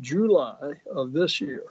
July of this year,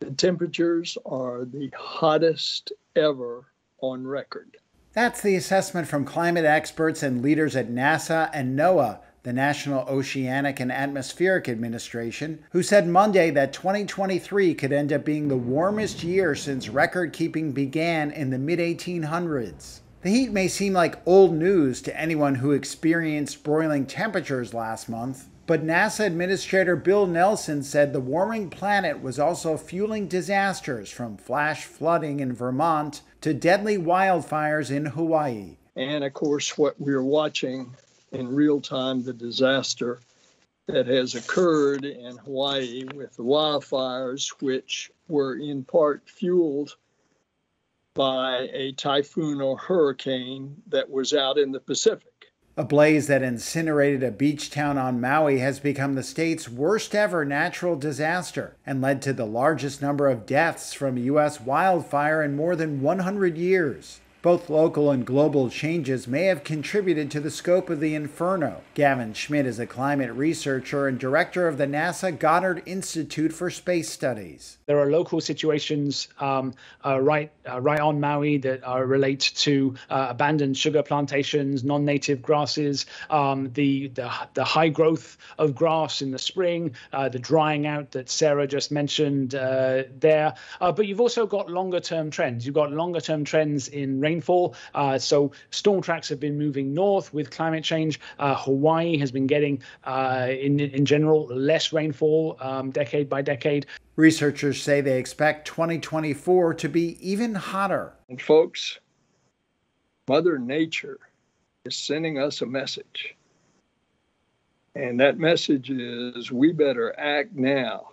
the temperatures are the hottest ever on record. That's the assessment from climate experts and leaders at NASA and NOAA, the National Oceanic and Atmospheric Administration, who said Monday that 2023 could end up being the warmest year since record keeping began in the mid 1800s. The heat may seem like old news to anyone who experienced broiling temperatures last month, but NASA Administrator Bill Nelson said the warming planet was also fueling disasters from flash flooding in Vermont to deadly wildfires in Hawaii. And of course, what we're watching in real time the disaster that has occurred in Hawaii with the wildfires, which were in part fueled by a typhoon or hurricane that was out in the Pacific. A blaze that incinerated a beach town on Maui has become the state's worst ever natural disaster and led to the largest number of deaths from U.S. wildfire in more than 100 years. Both local and global changes may have contributed to the scope of the inferno. Gavin Schmidt is a climate researcher and director of the NASA Goddard Institute for Space Studies. There are local situations um, uh, right uh, right on Maui that are relate to uh, abandoned sugar plantations, non-native grasses, um, the, the, the high growth of grass in the spring, uh, the drying out that Sarah just mentioned uh, there. Uh, but you've also got longer-term trends. You've got longer-term trends in rainfall. Uh, so storm tracks have been moving north with climate change. Uh, Hawaii has been getting, uh, in, in general, less rainfall um, decade by decade. Researchers say they expect 2024 to be even hotter. And folks, Mother Nature is sending us a message. And that message is we better act now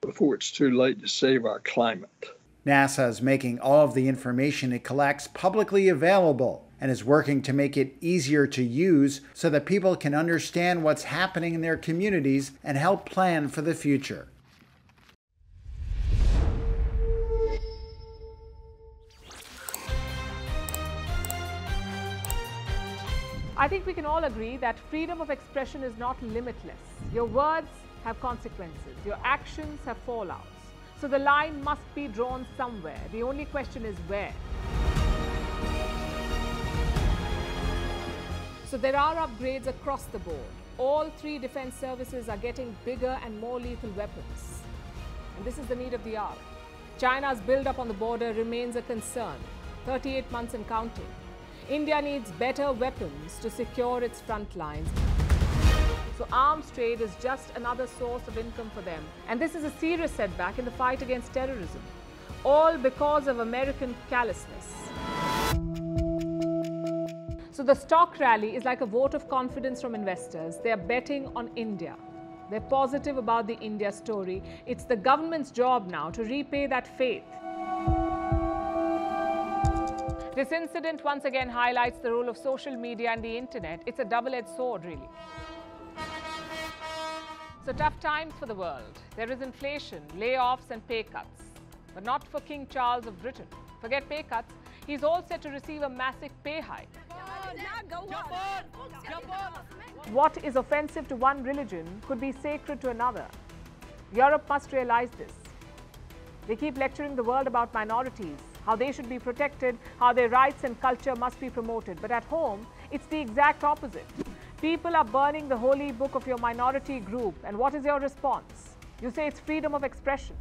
before it's too late to save our climate. NASA is making all of the information it collects publicly available and is working to make it easier to use so that people can understand what's happening in their communities and help plan for the future. I think we can all agree that freedom of expression is not limitless. Your words have consequences, your actions have fallouts. So the line must be drawn somewhere. The only question is where. So there are upgrades across the board. All three defense services are getting bigger and more lethal weapons. And this is the need of the hour. China's build-up on the border remains a concern, 38 months and counting. India needs better weapons to secure its front lines. So arms trade is just another source of income for them. And this is a serious setback in the fight against terrorism. All because of American callousness. So the stock rally is like a vote of confidence from investors. They are betting on India. They're positive about the India story. It's the government's job now to repay that faith. This incident once again highlights the role of social media and the internet. It's a double-edged sword, really. So tough times for the world. There is inflation, layoffs and pay cuts. But not for King Charles of Britain. Forget pay cuts. He's all set to receive a massive pay hike. What is offensive to one religion could be sacred to another. Europe must realize this. They keep lecturing the world about minorities, how they should be protected, how their rights and culture must be promoted. But at home, it's the exact opposite. People are burning the holy book of your minority group. And what is your response? You say it's freedom of expression.